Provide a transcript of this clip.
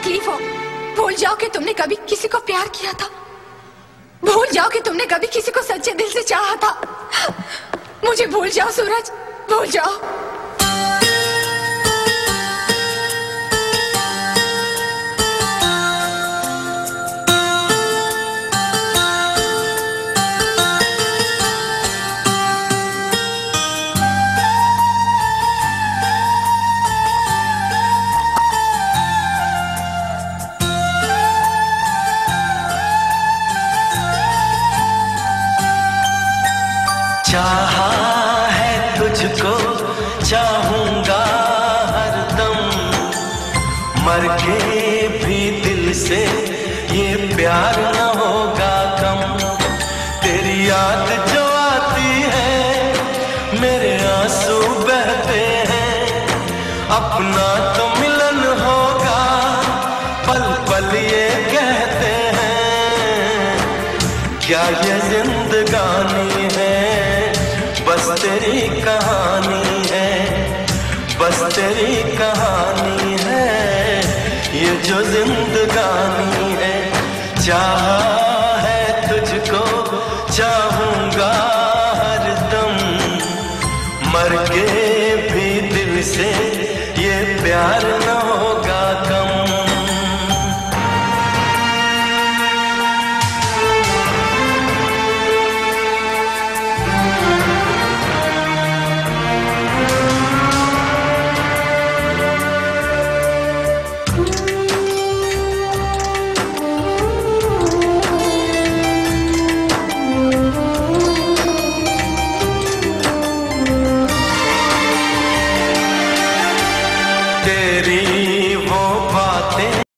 तकलीफ़ हो। भूल जाओ कि तुमने कभी किसी को प्यार किया था। भूल जाओ कि तुमने कभी किसी को सच्चे दिल से चाहा था। मुझे भूल जाओ, सूरज, भूल जाओ। चाहा है तुझको, चाहूँगा हरदम मर के भी दिल से ये प्यार न होगा कम। तेरी याद जो आती है, मेरे आँसू बहते हैं। अपना तो मिलन होगा, पल पल ये कहते हैं। क्या ये जिंदगानी है? कहानी है। बस तेरी कहानी है। ये जो जिंदगानी है। चाह है तुझको, चाहूँगा हर दम। मर के भी दिल से।